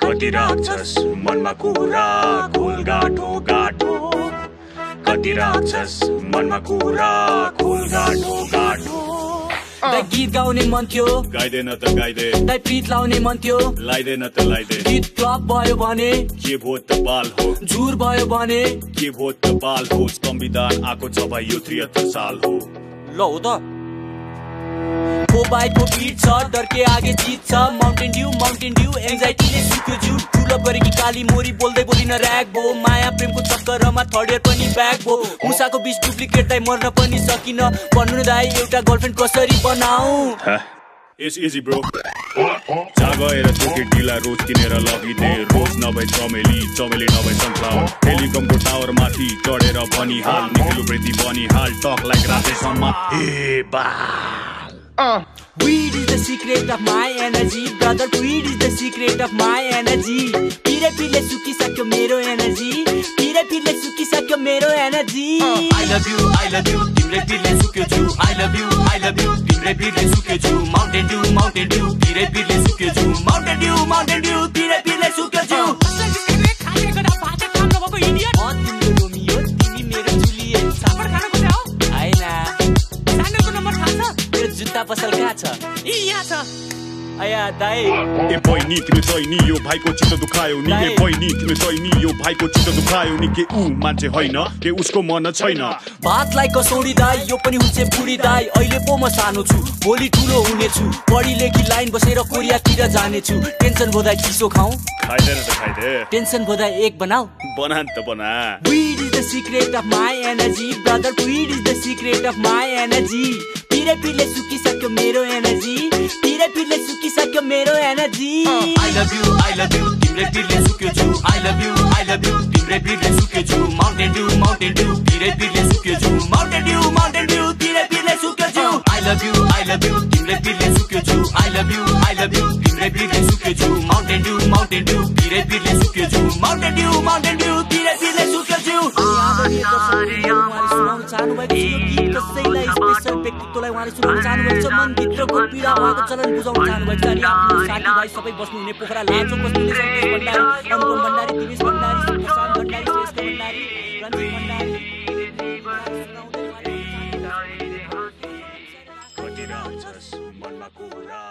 कति राक्षस मनमा कुरा खोल गाठो गाठो। कति राक्षस मनमा कुरा खोल गाठो गाठो। दाइ गीत गाउने मन थियो। गाइदेन त गाइदे। दाइ प्रित लाउने मन थियो। लाइदेन त लाइदे। गीत क्लब भयो भने। के भो त बाल हो? झुर भयो भने। के भो त बाल हो? संविधान आएको छ भाइ यो त्रिहत्तर साल हो। ल हो त। बाइकको बिट छ डरके आगे जित छ। माउन्टेन ड्यू माउन्टेन ड्यू एङ्जाइटीले सुत्यो जिउ। ठुलो गरेकी काली मोरी बोल्दै बोलिन ऱ्याक भो। माया प्रेमको चक्करमा थर्ड इयर पनि ब्याक भो। मुसाको बिच डुप्लिकेट दाइ मर्न पनि सकिन। भन्नु दाइ एउटा गर्लफ्रेन्ड कसरी बनाऊ? इजी ब्रो जा गएर चोके ढिला रोज किनेर लगिदे। रोज नभए चमेली चमेली नभए सनफ्लावर टेलिकमको टावर माथि चढेर भनी हाल निखेलो वृद्धि बनी हाल टक लाइक राधेसम्म ए बा। Weed is the secret of my energy Brother, weed is the secret of my energy पिरे पिरले सुकिसक्यो मेरो एनर्जी पिरे पिरले सुकिसक्यो मेरो energy I love you, I love you, तिम्रै पिरले सुक्यो छु I love you, I love you, तिम्रै पिरले सुक्यो छु Mountain Dew, Mountain Dew, तिरै पिरले सुक्यो छु Mountain Dew, Mountain Dew, पसल कहाँ छ? आया दाइ ए बहिनी तिमीले तैनी यो भाइको चित्त दुखायो नि। ए बहिनी तिमीले तैनी यो भाइको चित्त दुखायो नि। के ऊ मान्छे होइन? के उसको मन छैन? भातलाई कसौडी दाइ यो पनि हुन्छ बुढी दाइ अहिले पो म सानो छु भोलि ठुलो हुनेछु। पढी लेखी लाइन बसेर कोरियातिर जानेछु। टेन्सन भोदा चिसो खाऊ। खाइदैन त खाइदे। टेन्सन भोदा एक बनाऊ। बना नि त बना। Weed is the secret of my energy Brother, weed is the secret of my energy. पिरे पिरले सुकिसक्यो मेरो एनर्जी पिरे पिरले सुकिसक्यो मेरो energy I love you, I love you, तिम्रै पिरले सुक्यो छु I love you, I love you, तिम्रै पिरले सुक्यो छु Mountain Dew, Mountain Dew, तिरै पिरले सुक्यो छु Mountain Dew, Mountain Dew, तिरै पिरले सुक्यो छु I love you, I love you, तिम्रै पिरले सुक्यो छु I love you, I love you, तिम्रै पिरले सुक्यो छु Mountain Dew, Mountain Dew, तिरै पिरले सुक्यो छु Mountain Dew, Mountain Dew, तिरै पिरले सुक्यो छु उहाँले सुनाउन चाहनुहुन्छ मनभित्रको पीडा उहाँको चलन बुझाउन छ। अनि आफ्नो साथीभाइ सबै बस्नुहुने पोखरा लाजो बस्नुहुने भण्डारी अनुपम भण्डारी भण्डारी प्रशान्त कुरा